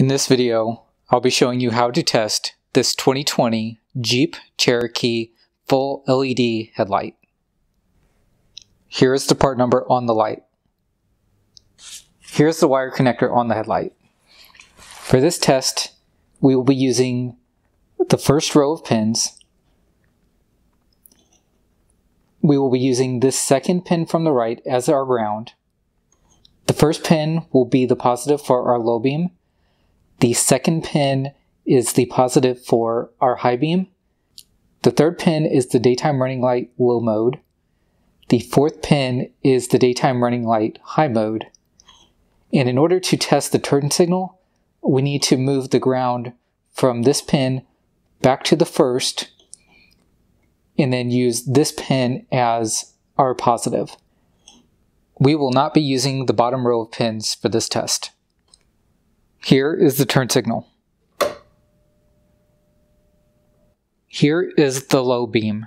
In this video, I'll be showing you how to test this 2020 Jeep Cherokee full LED headlight. Here is the part number on the light. Here's the wire connector on the headlight. For this test, we will be using the first row of pins. We will be using this second pin from the right as our ground. The first pin will be the positive for our low beam. The second pin is the positive for our high beam. The third pin is the daytime running light low mode. The fourth pin is the daytime running light high mode. And in order to test the turn signal, we need to move the ground from this pin back to the first and then use this pin as our positive. We will not be using the bottom row of pins for this test. Here is the turn signal. Here is the low beam.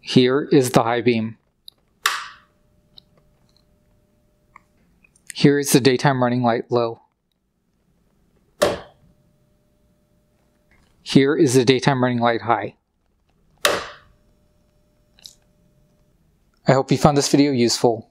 Here is the high beam. Here is the daytime running light low. Here is the daytime running light high. I hope you found this video useful.